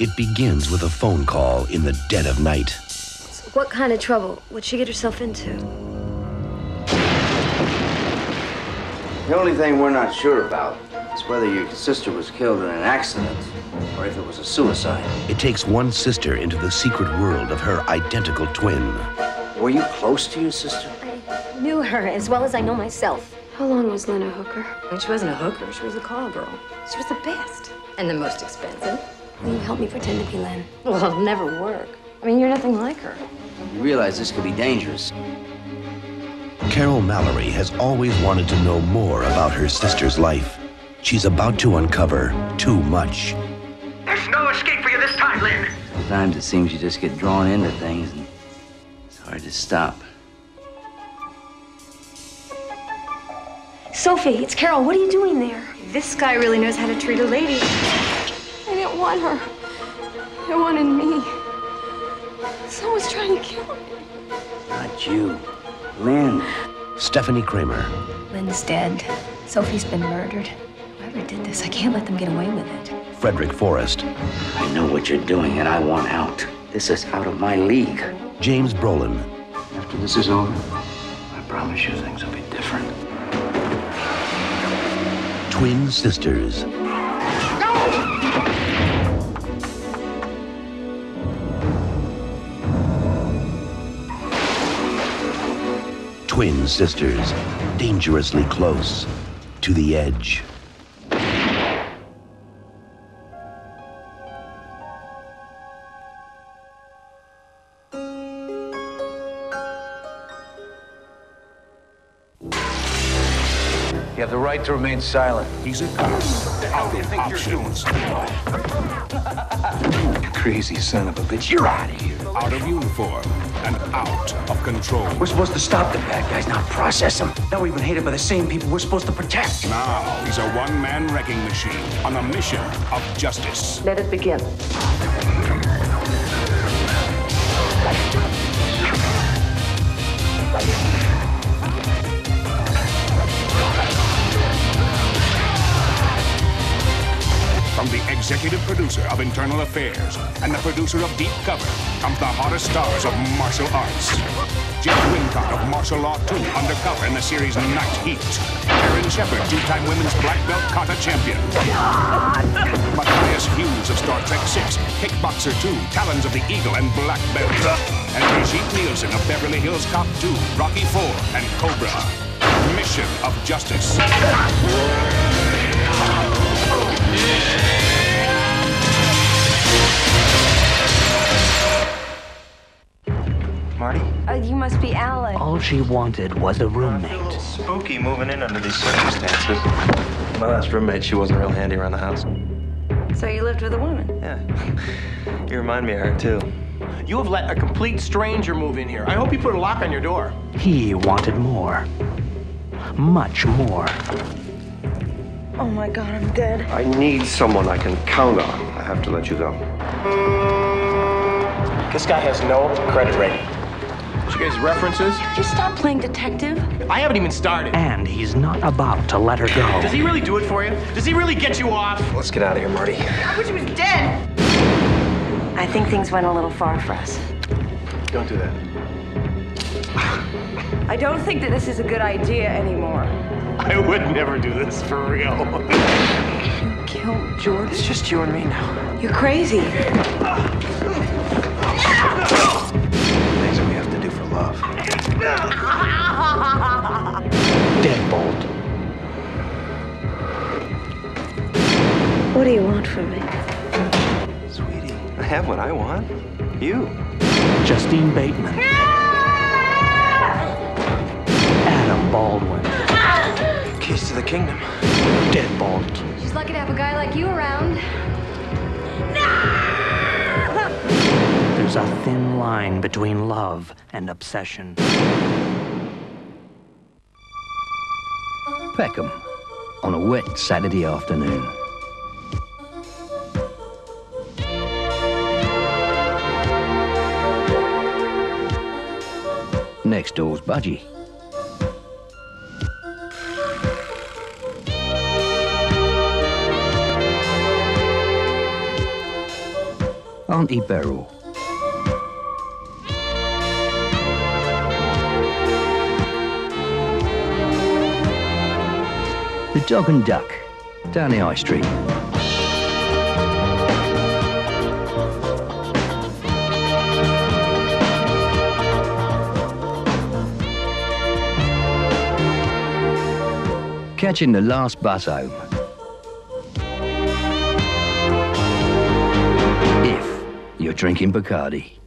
It begins with a phone call in the dead of night. So what kind of trouble would she get herself into? The only thing we're not sure about is whether your sister was killed in an accident or if it was a suicide. It takes one sister into the secret world of her identical twin. Were you close to your sister? I knew her as well as I know myself. How long was Lynn a hooker? She wasn't a hooker, she was a call girl. She was the best. And the most expensive. Will you help me pretend to be Lynn? Well, it'll never work. I mean, you're nothing like her. You realize this could be dangerous. Carol Mallory has always wanted to know more about her sister's life. She's about to uncover too much. There's no escape for you this time, Lynn. Sometimes it seems you just get drawn into things and it's hard to stop. Sophie, it's Carol. What are you doing there? This guy really knows how to treat a lady. I didn't want her. They wanted me. Someone's trying to kill me. Not you. Lynn. Stephanie Kramer. Lynn's dead. Sophie's been murdered. Whoever did this, I can't let them get away with it. Frederick Forrest. I know what you're doing and I want out. This is out of my league. James Brolin. After this is over, I promise you things will be different. Twin sisters. Twin sisters, dangerously close to the edge. You have the right to remain silent. He's a cop. Out of options. You crazy son of a bitch. You're out of here. Out of uniform. And out of control. We're supposed to stop the bad guys, not process them. Now we've been hated by the same people we're supposed to protect. Now he's a one-man wrecking machine on a mission of justice. Let it begin. Executive producer of Internal Affairs and the producer of Deep Cover comes the hottest stars of martial arts. Jeff Wincott of Martial Law 2 Undercover in the series Night Heat. Karen Shepard, two-time women's black belt kata champion. Matthias Hues of Star Trek 6, Kickboxer 2, Talons of the Eagle and Black Belt. And Brigitte Nielsen of Beverly Hills Cop 2, Rocky 4 and Cobra. Mission of Justice. Marty? Uh, you must be Alec. All she wanted was a roommate. Spooky moving in under these circumstances. My last roommate, she wasn't real handy around the house. So you lived with a woman? Yeah. You remind me of her, too. You have let a complete stranger move in here. I hope you put a lock on your door. He wanted more. Much more. Oh my god, I'm dead. I need someone I can count on. I have to let you go. This guy has no credit rating. Did you guys references? Just stop playing detective. I haven't even started. And he's not about to let her go. Does he really do it for you? Does he really get you off? Let's get out of here, Marty. I wish he was dead. I think things went a little far for us. Don't do that. I don't think that this is a good idea anymore. I would never do this for real. Kill George? It's just you and me now. You're crazy. What do you want from me? Sweetie, I have what I want. You. Justine Bateman. Adam Baldwin. Keys to the kingdom. Deadbolt. She's lucky to have a guy like you around. There's a thin line between love and obsession. Peckham on a wet Saturday afternoon. Next door's Budgie. Auntie Beryl. The Dog and Duck, down the High Street. Catching the last bus home. If you're drinking Bacardi.